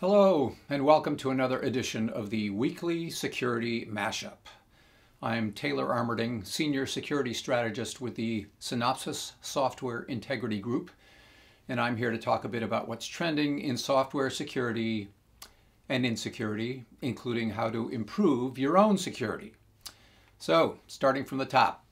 Hello, and welcome to another edition of the Weekly Security Mashup. I'm Taylor Armerding, Senior Security Strategist with the Synopsys Software Integrity Group, and I'm here to talk a bit about what's trending in software security and insecurity, including how to improve your own security. So, starting from the top.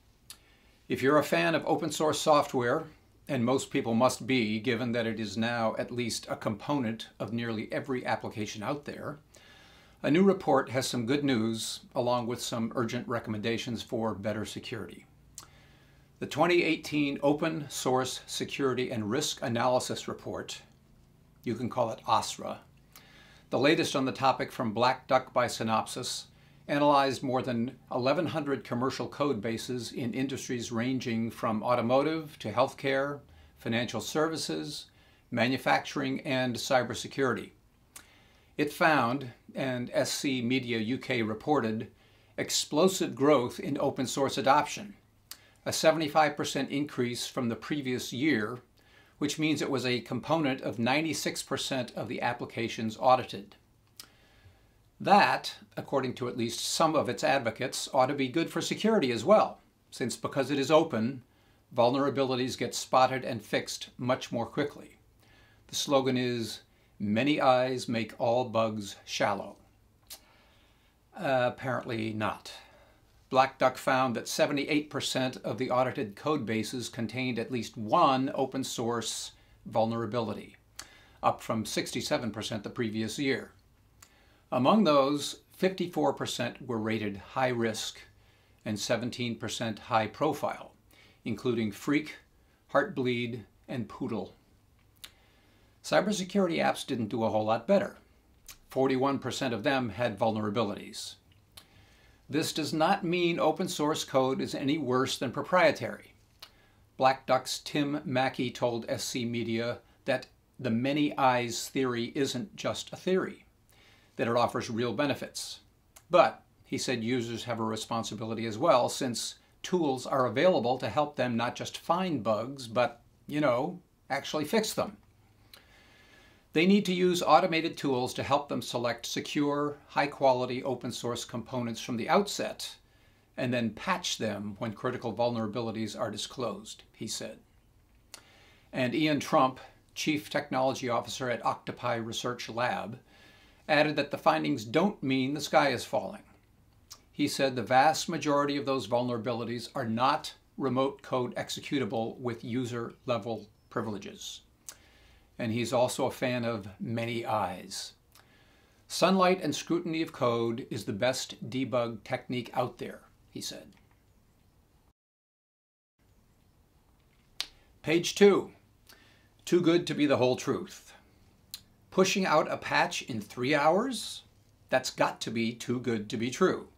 If you're a fan of open source software, and most people must be, given that it is now at least a component of nearly every application out there, a new report has some good news along with some urgent recommendations for better security. The 2018 Open Source Security and Risk Analysis Report, you can call it OSSRA, the latest on the topic from Black Duck by Synopsys, analyzed more than 1,100 commercial code bases in industries ranging from automotive to healthcare, financial services, manufacturing, and cybersecurity. It found, and SC Media UK reported, explosive growth in open source adoption, a 75% increase from the previous year, which means it was a component of 96% of the applications audited. That, according to at least some of its advocates, ought to be good for security as well, since because it is open, vulnerabilities get spotted and fixed much more quickly. The slogan is, many eyes make all bugs shallow. Apparently not. Black Duck found that 78% of the audited code bases contained at least one open source vulnerability, up from 67% the previous year. Among those, 54% were rated high risk and 17% high profile, including Freak, Heartbleed, and Poodle. Cybersecurity apps didn't do a whole lot better. 41% of them had vulnerabilities. This does not mean open source code is any worse than proprietary. Black Duck's Tim Mackey told SC Media that the many eyes theory isn't just a theory that it offers real benefits. But he said users have a responsibility as well since tools are available to help them not just find bugs, but, you know, actually fix them. They need to use automated tools to help them select secure, high-quality open source components from the outset and then patch them when critical vulnerabilities are disclosed, he said. And Ian Trump, Chief Technology Officer at Octopi Research Lab, added that the findings don't mean the sky is falling. He said the vast majority of those vulnerabilities are not remote code executable with user level privileges. And he's also a fan of many eyes. Sunlight and scrutiny of code is the best debug technique out there, he said. Page two, too good to be the whole truth. Pushing out a patch in three hours? That's got to be too good to be true.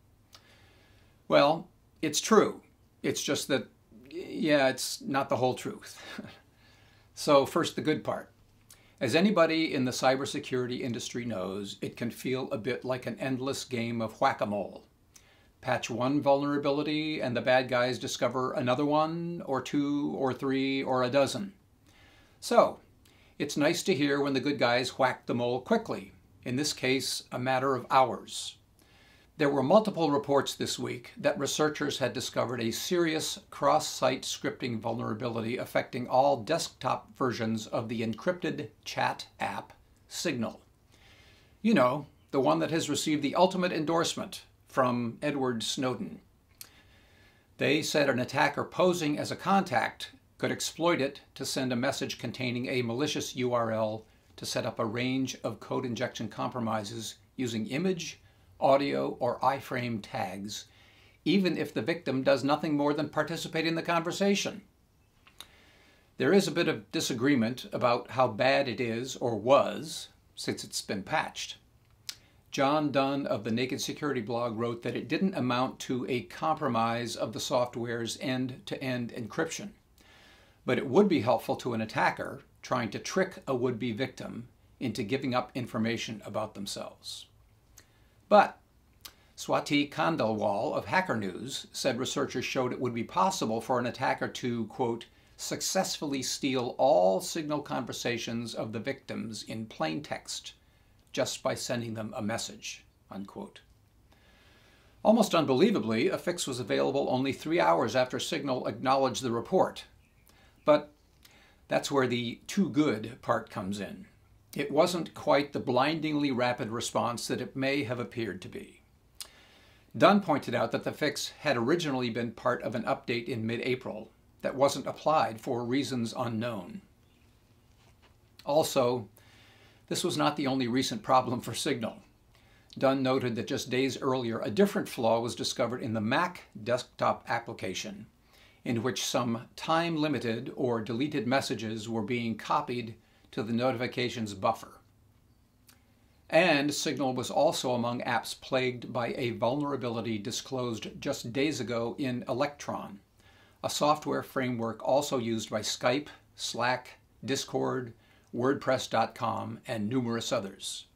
Well, it's true. It's just that, yeah, it's not the whole truth. so first, the good part. As anybody in the cybersecurity industry knows, it can feel a bit like an endless game of whack-a-mole. Patch one vulnerability and the bad guys discover another one, or two, or three, or a dozen. So, it's nice to hear when the good guys whack the mole quickly, in this case, a matter of hours. There were multiple reports this week that researchers had discovered a serious cross-site scripting vulnerability affecting all desktop versions of the encrypted chat app Signal. You know, the one that has received the ultimate endorsement from Edward Snowden. They said an attacker posing as a contact could exploit it to send a message containing a malicious URL to set up a range of code injection compromises using image, audio, or iframe tags, even if the victim does nothing more than participate in the conversation. There is a bit of disagreement about how bad it is or was since it's been patched. John Dunn of the Naked Security blog wrote that it didn't amount to a compromise of the software's end-to-end -end encryption but it would be helpful to an attacker trying to trick a would-be victim into giving up information about themselves. But Swati Khandelwal of Hacker News said researchers showed it would be possible for an attacker to, quote, successfully steal all signal conversations of the victims in plain text, just by sending them a message, unquote. Almost unbelievably, a fix was available only three hours after Signal acknowledged the report. But that's where the too good part comes in. It wasn't quite the blindingly rapid response that it may have appeared to be. Dunn pointed out that the fix had originally been part of an update in mid-April that wasn't applied for reasons unknown. Also, this was not the only recent problem for Signal. Dunn noted that just days earlier, a different flaw was discovered in the Mac desktop application, in which some time-limited or deleted messages were being copied to the notifications buffer. And Signal was also among apps plagued by a vulnerability disclosed just days ago in Electron, a software framework also used by Skype, Slack, Discord, WordPress.com, and numerous others.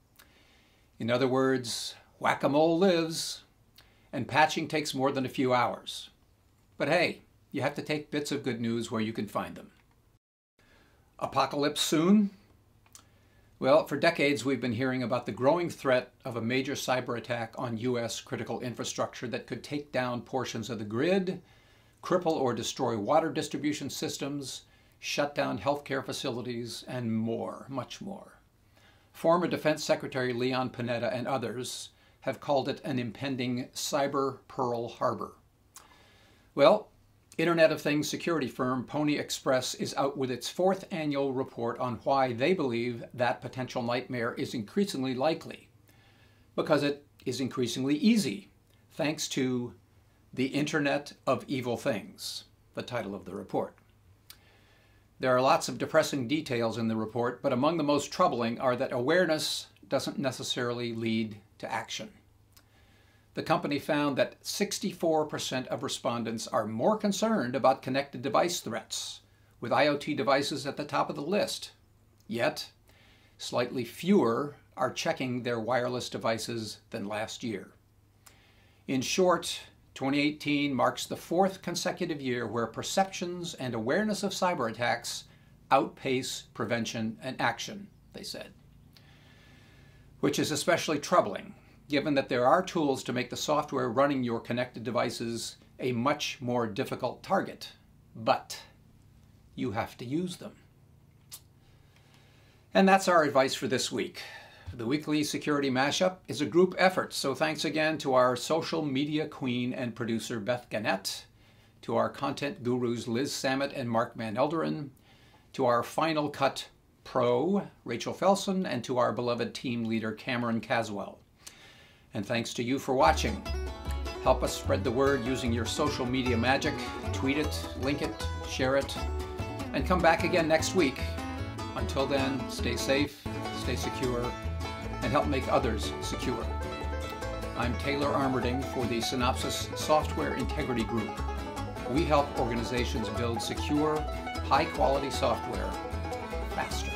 In other words, whack-a-mole lives, and patching takes more than a few hours. But hey, you have to take bits of good news where you can find them. Apocalypse soon? Well, for decades we've been hearing about the growing threat of a major cyber attack on U.S. critical infrastructure that could take down portions of the grid, cripple or destroy water distribution systems, shut down healthcare facilities, and more, much more. Former Defense Secretary Leon Panetta and others have called it an impending cyber Pearl Harbor. Well, Internet of Things security firm Pwnie Express is out with its fourth annual report on why they believe that potential nightmare is increasingly likely. Because it is increasingly easy, thanks to the Internet of Evil Things, the title of the report. There are lots of depressing details in the report, but among the most troubling are that awareness doesn't necessarily lead to action the company found that 64% of respondents are more concerned about connected device threats, with IoT devices at the top of the list. Yet, slightly fewer are checking their wireless devices than last year. In short, 2018 marks the fourth consecutive year where perceptions and awareness of cyber attacks outpace prevention and action, they said. Which is especially troubling given that there are tools to make the software running your connected devices a much more difficult target. But you have to use them. And that's our advice for this week. The weekly security mashup is a group effort, so thanks again to our social media queen and producer Beth Gannett, to our content gurus Liz Samet and Mark Van Elderen, to our Final Cut Pro, Rachel Felson, and to our beloved team leader Cameron Caswell. And thanks to you for watching. Help us spread the word using your social media magic. Tweet it, link it, share it, and come back again next week. Until then, stay safe, stay secure, and help make others secure. I'm Taylor Armerding for the Synopsys Software Integrity Group. We help organizations build secure, high-quality software faster.